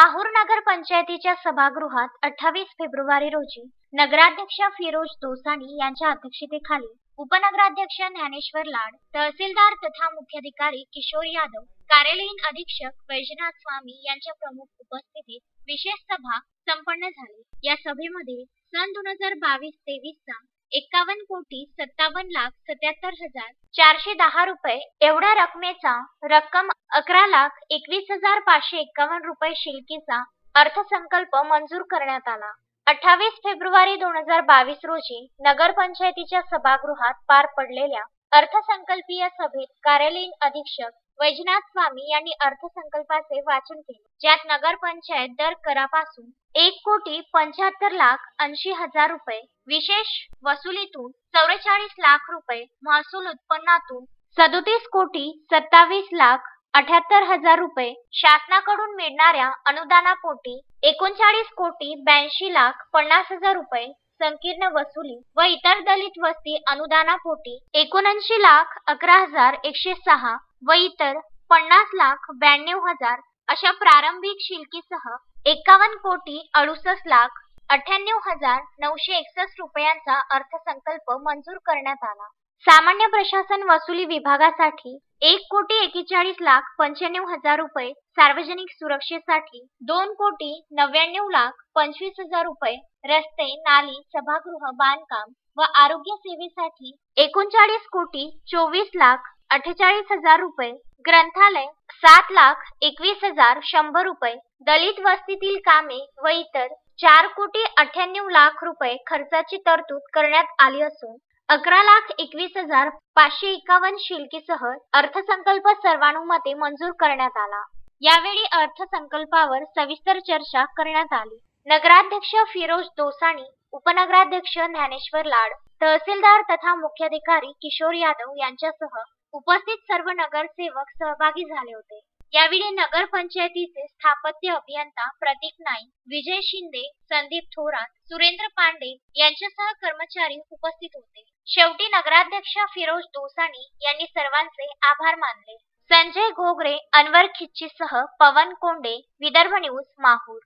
माहूर नगर पंचायतीच्या सभागृहात अठ्ठावीस फेब्रुवारी रोजी नगराध्यक्ष फिरोज दोसानी यांच्या अध्यक्षतेखाली उपनगराध्यक्ष ज्ञानेश्वर लाड तहसीलदार तथा मुख्याधिकारी किशोर यादव कार्यालयीन अधीक्षक वैजनाथ स्वामी यांच्या प्रमुख उपस्थितीत विशेष सभा संपन्न झाली. या सभेमध्ये सन दोन हजार बावीस तेवीसचा एक्कावन्न कोटी सत्तावन्न लाख सत्याहत्तर हजार चारशे दहा रुपये. एवढ्या रकमेचा रक्कम अकरा लाख एकवीस हजार पाचशे एक्कावन्न रुपये शिल्कीचा अर्थसंकल्प मंजूर करण्यात आला. अठ्ठावीस फेब्रुवारी दोन हजार बावीस रोजी नगरपंचायतीच्या सभागृहात पार पडलेल्या अर्थसंकल्पीय सभेत कार्यालयीन अधीक्षक वैजनाथ स्वामी यांनी अर्थसंकल्पाचे वाचन केले. ज्यात नगरपंचायत दर करापासून एक कोटी पंच्याहत्तर लाख ऐंशी हजार रुपये विशेष वसुलीतून चौवेचाळीस लाख रुपये महसूल उत्पन्नातून सदोतीस कोटी सत्तावीस लाख अठ्याहत्तर हजार रुपये शासनाकडून मिळणाऱ्या अनुदानापोटी एकोणचाळीस कोटी ब्याऐंशी लाख पन्नास हजार रुपये संकीर्ण वसुली व इतर दलित वस्ती अनुदानापोटी एकोणऐंशी लाख अकरा हजार एकशे सहा व इतर पन्नास लाख ब्याण्णव हजार अशा प्रारंभिक शिल्कीसह एकावन्न कोटी अडुसष्ट लाख अठ्ठ्याण्णव हजार नऊशे एकसष्ट रुपयांचा अर्थसंकल्प मंजूर करण्यात आला. सामान्य प्रशासन वसुली विभागासाठी एक कोटी एकेचाळीस लाख पंच्याण्णव हजार रुपये सार्वजनिक सुरक्षेसाठी दोन कोटी नव्याण्णव लाख पंचवीस हजार रुपये रस्ते नाली सभागृह बांधकाम व आरोग्य सेवेसाठी एकोणचाळीस कोटी चोवीस लाख अठ्ठेचाळीस हजार रुपये. ग्रंथालय सात लाख एकवीस हजार शंभर रुपये. दलित वस्तीतील कामे व इतर चार कोटी अठ्ठ्याण्णव लाख रुपये खर्चाची तरतूद करण्यात आली असून अकरा लाख एकवीस हजार पाचशे एकावन्न शिलकीसह अर्थसंकल्प सर्वानुमते मंजूर करण्यात आला. यावेळी अर्थसंकल्पावर सविस्तर चर्चा करण्यात आली. नगराध्यक्ष फिरोज दोसानी उपनगराध्यक्ष ज्ञानेश्वर लाड तहसीलदार तथा मुख्याधिकारी किशोर यादव यांच्यासह उपस्थित सर्व नगरसेवक सहभागी झाले होते. यावेळी नगरपंचायतीचे स्थापत्य अभियंता प्रतीक नाईक विजय शिंदे संदीप थोरात सुरेंद्र पांडे यांच्यासह कर्मचारी उपस्थित होते. शेवटी नगराध्यक्ष फिरोज दोसानी यांनी सर्वांचे आभार मानले. संजय घोगरे अनवर खिच्चीसह पवन कोंडे विदर्भ न्यूज माहूर.